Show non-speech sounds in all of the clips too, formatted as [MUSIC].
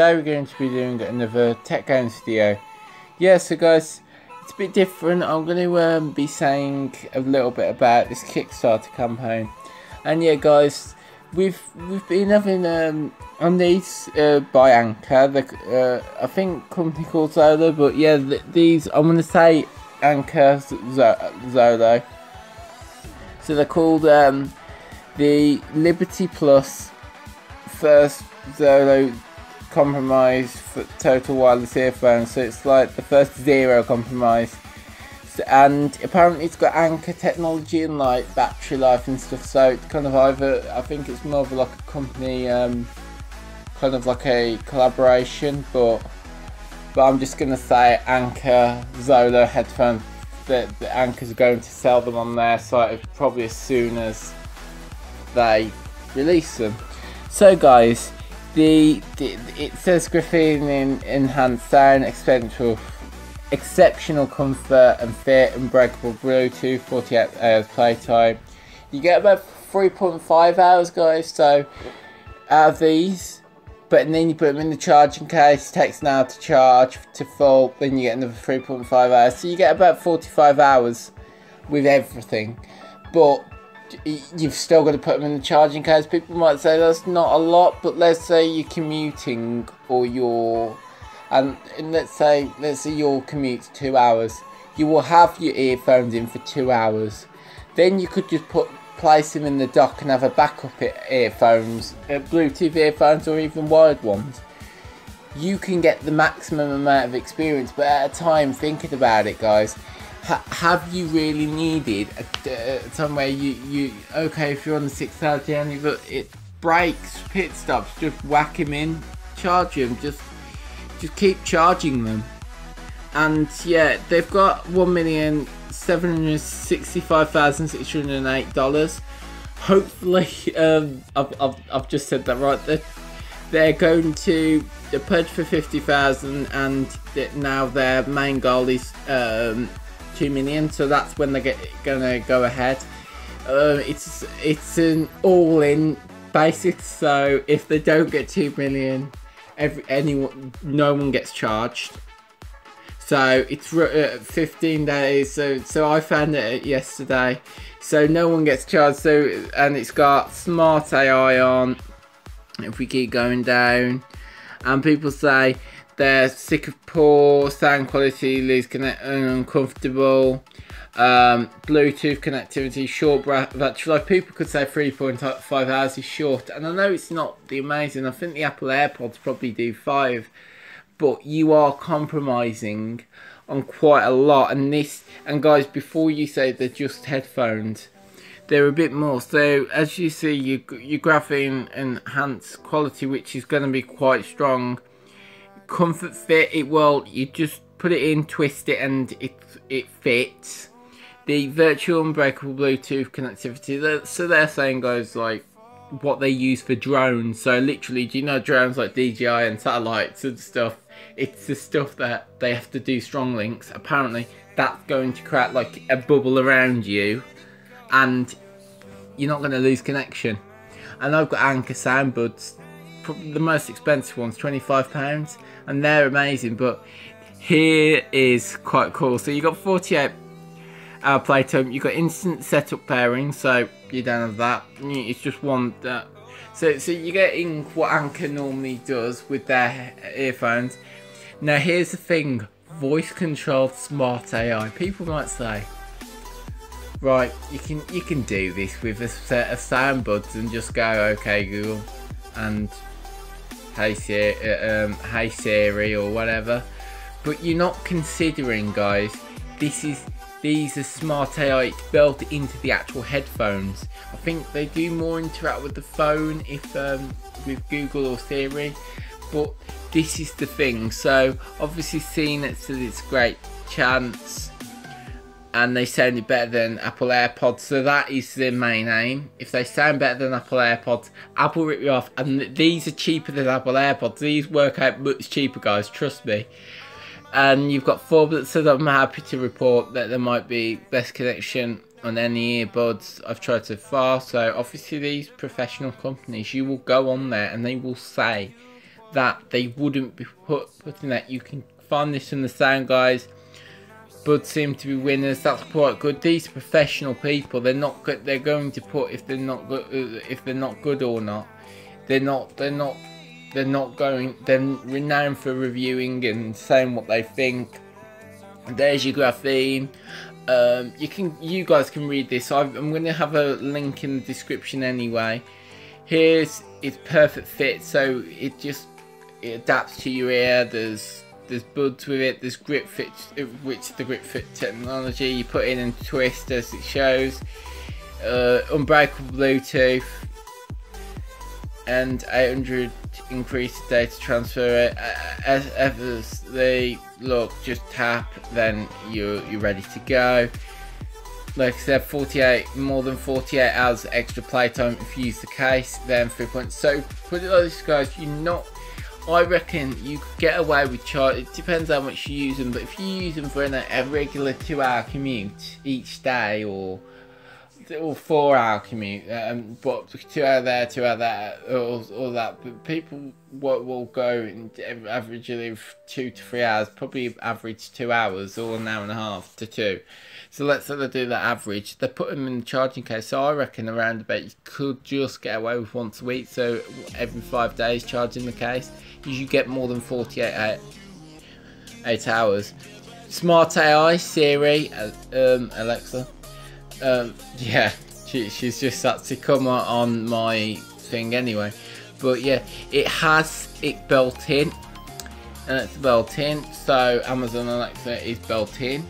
today we're going to be doing another tech games video. Yeah, so guys, it's a bit different. I'm going to um, be saying a little bit about this Kickstarter campaign. And yeah, guys, we've we've been having um, on these uh, by Anker, the, uh, I think company called Zolo, but yeah, th these I'm going to say Anker Zolo. So they're called um, the Liberty Plus first Zolo compromise for total wireless earphones. So it's like the first zero compromise. So, and apparently it's got Anker technology and like battery life and stuff. So it's kind of either I think it's more of like a company, um, kind of like a collaboration. But but I'm just gonna say Anker Zolo headphones. That the Anker's are going to sell them on their site probably as soon as they release them. So guys, the, the it says graphene in enhanced sound, exceptional, exceptional comfort and fit, unbreakable Bluetooth, 48 hours playtime. You get about 3.5 hours, guys. So out of these, but then you put them in the charging case, takes an hour to charge to full, then you get another 3.5 hours. So you get about 45 hours with everything. But you've still got to put them in the charging case. People might say that's not a lot, but let's say you're commuting or you're, and, and let's say let's say your commute's two hours. You will have your earphones in for two hours. Then you could just put place them in the dock and have a backup earphones, uh, Bluetooth earphones, or even wired ones. You can get the maximum amount of experience, but at a time, thinking about it, guys ha have you really needed a, uh, somewhere you, you, okay, if you're on the 6th hour journey, but it breaks, pit stops, just whack him in, charge him, just, just keep charging them. And yeah, they've got one million seven hundred sixty-five thousand six hundred and eight dollars. Hopefully, [LAUGHS] um, I've, I've, I've just said that right. They're, they're going to the purge for fifty thousand, and now their main goal is um, 2 million, so that's when they're gonna go ahead. Uh, it's it's an all-in basic, so if they don't get 2 million, every anyone, no one gets charged. So it's uh, 15 days. So so I found it yesterday. So no one gets charged. So and it's got smart AI on. If we keep going down, and people say they're sick of poor sound quality, leaves connect uncomfortable. Um, Bluetooth connectivity, short battery life. People could say 3.5 hours is short, and I know it's not the amazing. I think the Apple AirPods probably do five, but you are compromising on quite a lot. And this, and guys, before you say they're just headphones, they're a bit more. So as you see, you your graphene enhanced quality, which is going to be quite strong comfort fit it will you just put it in twist it and it it fits. The virtual unbreakable bluetooth connectivity so they're saying guys like what they use for drones. So literally do you know drones like DJI and satellites and stuff? It's the stuff that they have to do strong links. Apparently that's going to create like a bubble around you and you're not going to lose connection. And I've got buds probably the most expensive ones, £25, and they're amazing. But here is quite cool. So you got 48 hour playtime, you got instant setup pairing, so you don't have that. It's just one that. So, so you're getting what Anker normally does with their earphones. Now here's the thing, voice controlled smart AI. People might say, right, you can you can do this with a set of sound buds and just go, okay Google, and hey Siri, uh, um, hey Siri or whatever. But you're not considering, guys. This is these are smart AI built into the actual headphones. I think they do more interact with the phone if um, with Google or Siri, but this is the thing. So obviously, seeing it's a great chance and they sounded better than Apple AirPods. So that is their main aim. If they sound better than Apple AirPods, Apple rip you off. And these are cheaper than Apple AirPods. These work out much cheaper, guys. Trust me. And you've got four that said I'm happy to report that there might be best connection on any earbuds I've tried so far. So obviously these professional companies, you will go on there and they will say that they wouldn't be put, putting that. You can find this in the SoundGuys. Bud seem to be winners. That's quite good. These professional people, they're not good. They're going to put if they're not good, uh, if they're not good or not. They're not. They're not. They're not going. They're renowned for reviewing and saying what they think. There's your graphene. Um, you can. You guys can read this. i I'm going to have a link in the description anyway. Here's its perfect fit. So it just it adapts to your ear. There's there's buds with it, there's grip fit, uh, which the grip fit technology you put in and twist as it shows, uh, unbreakable Bluetooth, and 800 increased data transfer. Uh, uh, as, as they look, just tap, then you're you're ready to go. Like I said, 48 more than 48 hours extra playtime if you use the case. Then three points. So put it like this, guys. You're not I reckon you could get away with charge. It depends how much you use them, but if you use them for an, a regular two-hour commute each day, or or four-hour commute, um, but two hour there, two hour there, all, all that. But people will, will go and averagely two to three hours, probably average two hours or an hour and a half to two. So let's say they do that average. They put them in the charging case. So I reckon around about you could just get away with once a week. So every five days charging the case, you should get more than 48 eight, eight hours. Smart AI, Siri, um, Alexa. Um, yeah, she, she's just had to come on my thing anyway. But yeah, it has it built in. And it's built in. So Amazon Alexa is built in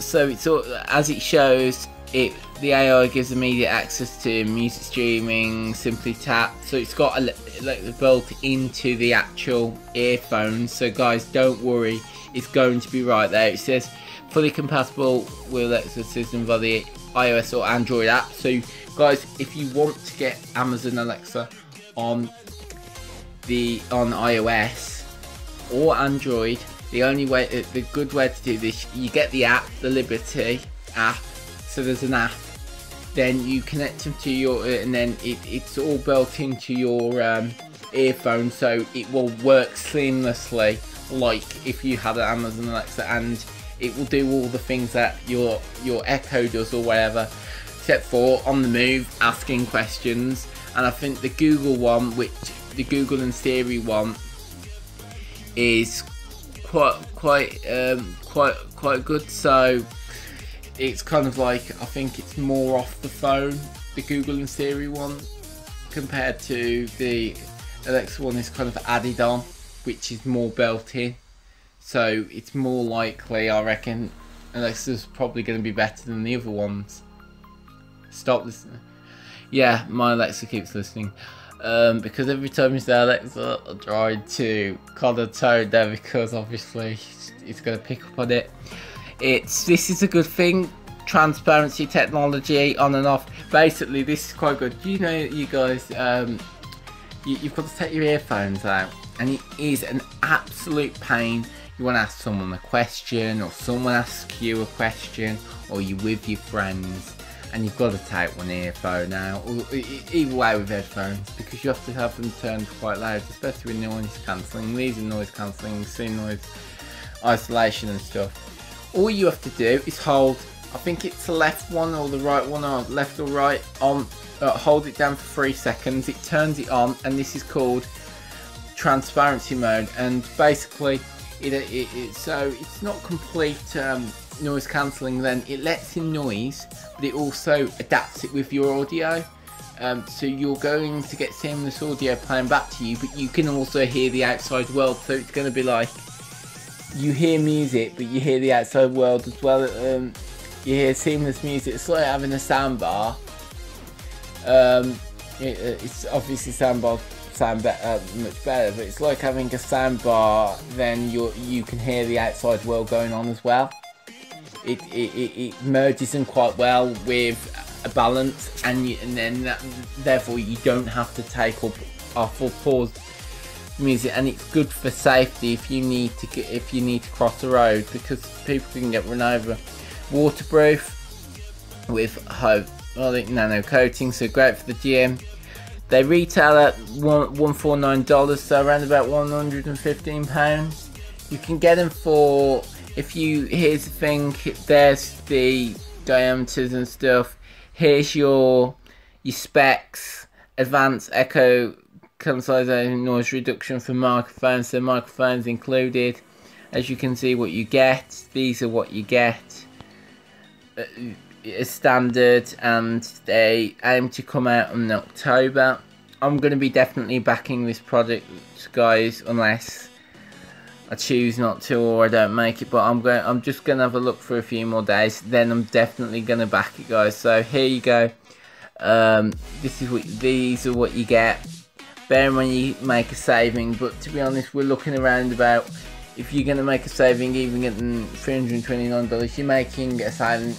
so it's all, as it shows it the AI gives immediate access to music streaming simply tap so it's got a, like built into the actual earphones. So guys don't worry it's going to be right there. It says fully compatible with Alexa system via the iOS or Android app. So guys if you want to get Amazon Alexa on the on iOS or Android the only way, uh, the good way to do this, you get the app, the Liberty app. So there's an app. Then you connect them to your, uh, and then it, it's all built into your um, earphone, so it will work seamlessly, like if you had an Amazon Alexa, and it will do all the things that your your Echo does or whatever, except for on the move, asking questions. And I think the Google one, which the Google and Siri one, is quite quite um, quite quite good. So it's kind of like I think it's more off the phone, the Google and Siri one, compared to the Alexa one is kind of added on, which is more built in. So it's more likely, I reckon, Alexa's probably going to be better than the other ones. Stop listening. Yeah, my Alexa keeps listening um, because every time you say Alexa, I try to call the tone there because obviously it's going to pick up on it. It's this is a good thing. Transparency technology on and off. Basically, this is quite good. You know, you guys, um, you, you've got to take your earphones out, and it is an absolute pain. You want to ask someone a question, or someone asks you a question, or you're with your friends and you've got to take one earphone or either way with headphones, because you have to have them turned quite loud, especially with noise cancelling. These are noise cancelling, see noise isolation and stuff. All you have to do is hold, I think it's the left one or the right one, or left or right, on, uh, hold it down for three seconds, it turns it on, and this is called transparency mode, and basically, it, it, it so it's not complete um, noise cancelling then it lets in noise but it also adapts it with your audio. Um, so you're going to get seamless audio playing back to you but you can also hear the outside world. So it's going to be like you hear music but you hear the outside world as well. Um, you hear seamless music. It's like having a soundbar um, it, it's obviously soundbar sound better, uh, much better but it's like having a soundbar then you you can hear the outside world going on as well it, it, it, merges in quite well with a balance and, you, and then that, therefore you don't have to take up off or pause music and it's good for safety if you need to get if you need to cross the road because people can get run over waterproof with think nano coating so great for the gym They retail at one one four nine dollars, so around about one hundred and fifteen pounds. You can get them for if you. Here's the thing. There's the diameters and stuff. Here's your your specs. Advanced echo cancellation noise reduction for microphones. So microphones included. As you can see, what you get. These are what you get. Uh, is standard and they aim to come out in October. I'm going to be definitely backing this project guys unless I choose not to or I don't make it but I'm going I'm just going to have a look for a few more days then I'm definitely going to back it guys. So here you go. Um, this is what these are what you get. Bear in mind you make a saving but to be honest we're looking around about if you're going to make a saving even getting $329 you're making a saving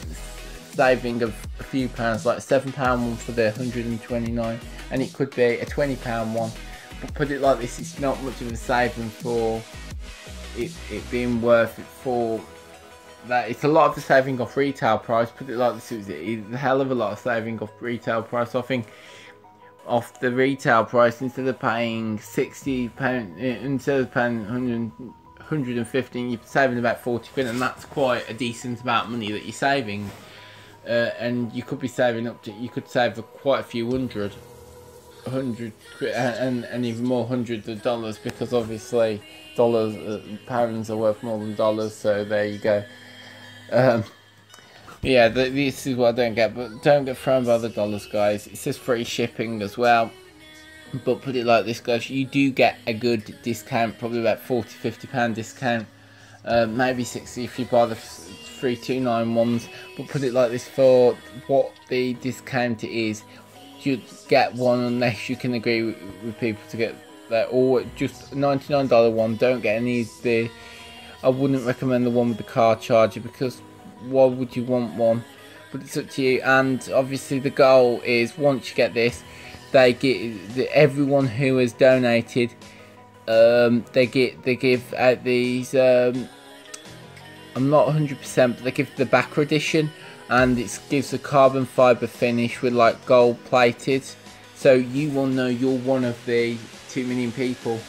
saving of a few pounds, like £7 one for the 129 and it could be a £20 one. But put it like this, it's not much of a saving for it, it being worth it for that. It's a lot of the saving off retail price. Put it like this, it's a hell of a lot of saving off retail price. I think off the retail price instead of paying 60 pound instead of paying 100 115 you're saving about 40 quid and that's quite a decent amount of money that you're saving uh, and you could be saving up to you could save quite a few hundred hundred and, and even more hundreds of dollars because obviously dollars uh, pounds are worth more than dollars so there you go. Um, yeah the, this is what I don't get but don't get thrown by the dollars guys. It says free shipping as well but put it like this guys you do get a good discount probably about 40 50 pound discount. Uh, maybe 60 if you buy the 329 ones but put it like this for what the discount is you get one unless you can agree with, with people to get that or just $99 one don't get any of the I wouldn't recommend the one with the car charger because why would you want one? But it's up to you and obviously the goal is once you get this they get the, everyone who has donated um, they get they give out these um, I'm not 100% but they give the backer edition and it gives a carbon fibre finish with like gold plated. So you will know you're one of the 2 million people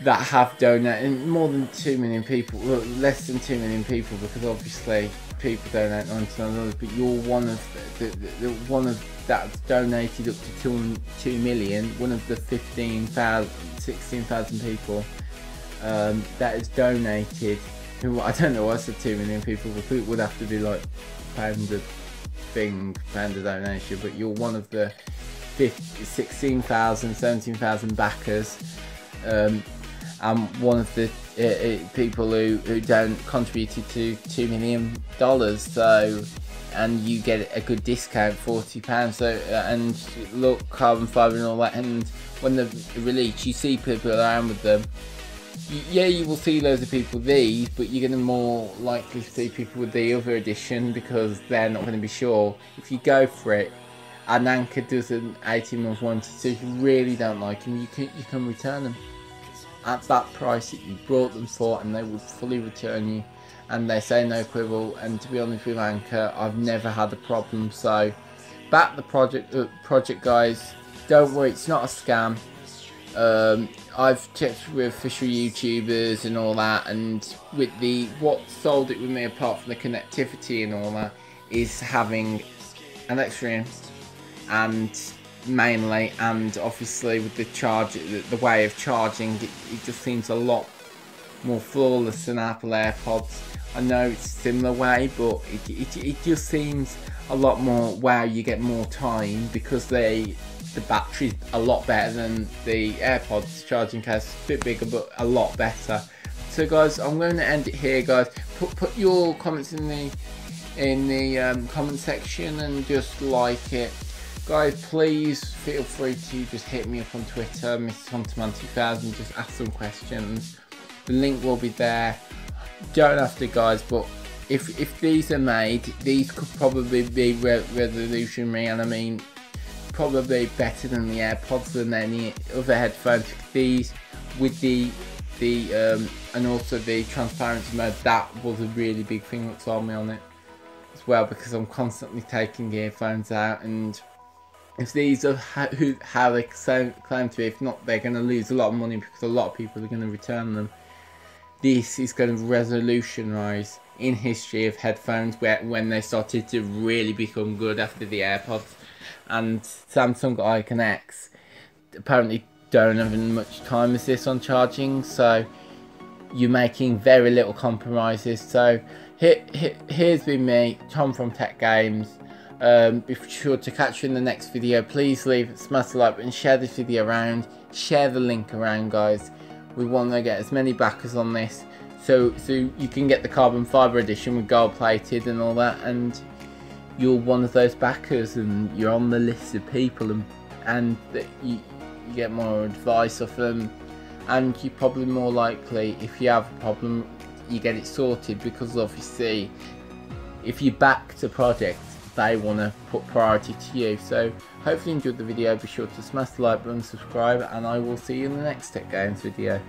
that have donated more than 2 million people well, less than 2 million people because obviously people donate 99 dollars but you're one of the, the, the, one of that's donated up to 2, 2 million one of the 15,000 16,000 people um, that is donated I don't know I said 2 million people, but it would have to be like panda thing, panda donation, but you're one of the 16,000, 17,000 backers. Um, I'm one of the uh, uh, people who, who don't contributed to $2 million. So, and you get a good discount, £40. So, uh, and look, carbon fibre and all that. And when they release, you see people around with them yeah, you will see loads of people these, but you're going to more likely see people with the other edition because they're not going to be sure. If you go for it, and Anker does an 18 month warranty, so if you really don't like them, you can you can return them at that price that you brought them for, and they will fully return you. And they say no quibble. And to be honest with Anker, I've never had a problem. So back the project, uh, project guys. Don't worry, it's not a scam. Um, I've checked with official YouTubers and all that, and with the what sold it with me apart from the connectivity and all that is having an X-ray and mainly, and obviously with the charge, the, the way of charging, it, it, just seems a lot more flawless than Apple AirPods. I know it's a similar way, but it, it, it just seems a lot more wow. You get more time because they the battery's a lot better than the AirPods charging case. A bit bigger, but a lot better. So guys, I'm going to end it here, guys. Put put your comments in the in the um, comment section and just like it. Guys, please feel free to just hit me up on Twitter, Mr. Tomtomman2000, just ask some questions. The link will be there. Don't have to, guys, but if if these are made, these could probably be re revolutionary, and I mean, probably better than the AirPods than any other headphones. These with the the um, and also the transparency mode that was a really big thing that sold me on it as well because I'm constantly taking earphones out and if these are how, how they claim to be, if not, they're going to lose a lot of money because a lot of people are going to return them. This is going to revolutionise in history of headphones where when they started to really become good after the AirPods and Samsung Icon X. Apparently don't have much time as this on charging so you're making very little compromises. So here, here, here's been me Tom from Tech Games. Um, be sure to catch you in the next video. Please leave smash the like button share this video around share the link around guys we want to get as many backers on this. So so you can get the carbon fiber edition with gold plated and all that and you're one of those backers and you're on the list of people and and you, you get more advice off them. And you're probably more likely if you have a problem you get it sorted because obviously if you back the project they want to put priority to you. So hopefully you enjoyed the video. Be sure to smash the like button subscribe and I will see you in the next Tech Games video